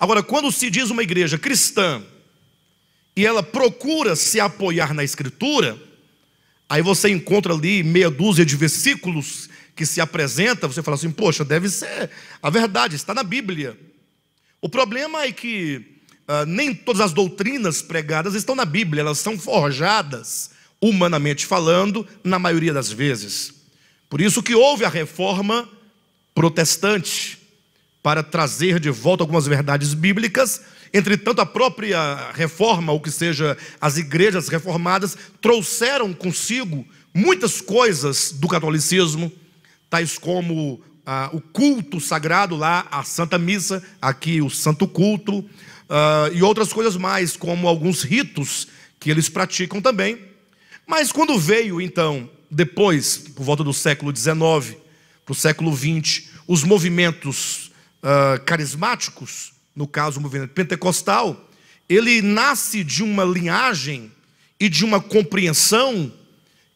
Agora, quando se diz uma igreja cristã e ela procura se apoiar na Escritura, aí você encontra ali meia dúzia de versículos que se apresenta, você fala assim, poxa, deve ser a verdade, está na Bíblia. O problema é que uh, nem todas as doutrinas pregadas estão na Bíblia, elas são forjadas, humanamente falando, na maioria das vezes. Por isso que houve a reforma protestante para trazer de volta algumas verdades bíblicas. Entretanto, a própria reforma, ou que seja, as igrejas reformadas, trouxeram consigo muitas coisas do catolicismo, tais como ah, o culto sagrado lá, a Santa Missa, aqui o Santo Culto, ah, e outras coisas mais, como alguns ritos que eles praticam também. Mas quando veio, então, depois, por volta do século XIX, para o século XX, os movimentos uh, carismáticos, no caso o movimento pentecostal, ele nasce de uma linhagem e de uma compreensão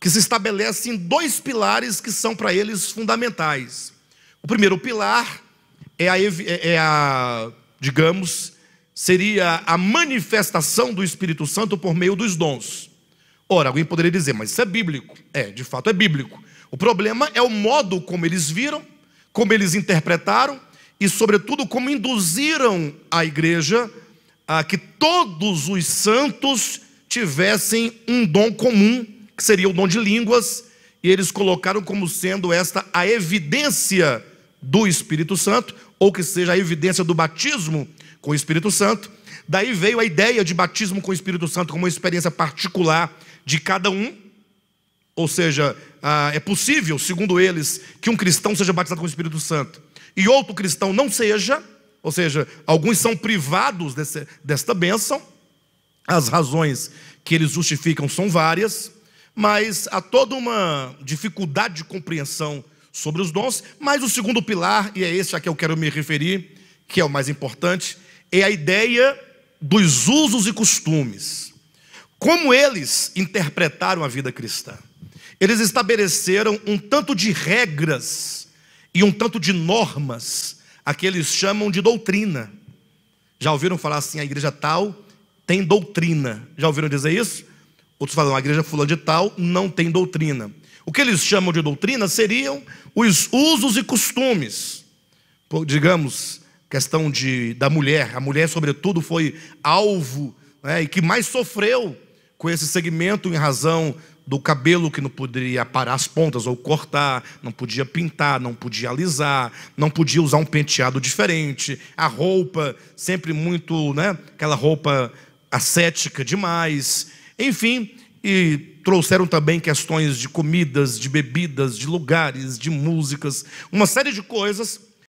que se estabelece em dois pilares que são para eles fundamentais. O primeiro pilar é a, é a, digamos, seria a manifestação do Espírito Santo por meio dos dons. Ora, alguém poderia dizer, mas isso é bíblico. É, de fato é bíblico. O problema é o modo como eles viram, como eles interpretaram e, sobretudo, como induziram a igreja a que todos os santos tivessem um dom comum, que seria o dom de línguas, e eles colocaram como sendo esta a evidência do Espírito Santo, ou que seja a evidência do batismo com o Espírito Santo. Daí veio a ideia de batismo com o Espírito Santo como uma experiência particular de cada um. Ou seja, ah, é possível, segundo eles, que um cristão seja batizado com o Espírito Santo e outro cristão não seja, ou seja, alguns são privados desse, desta bênção. As razões que eles justificam são várias, mas há toda uma dificuldade de compreensão sobre os dons. Mas o segundo pilar, e é esse a que eu quero me referir, que é o mais importante, é a ideia dos usos e costumes. Como eles interpretaram a vida cristã? Eles estabeleceram um tanto de regras e um tanto de normas, a que eles chamam de doutrina. Já ouviram falar assim, a igreja tal tem doutrina. Já ouviram dizer isso? Outros falam, a igreja fulana de tal não tem doutrina. O que eles chamam de doutrina seriam os usos e costumes. Digamos, questão de, da mulher. A mulher, sobretudo, foi alvo né, e que mais sofreu com esse segmento em razão do cabelo que não poderia parar as pontas ou cortar, não podia pintar, não podia alisar, não podia usar um penteado diferente, a roupa sempre muito, né, aquela roupa ascética demais, enfim, e trouxeram também questões de comidas, de bebidas, de lugares, de músicas, uma série de coisas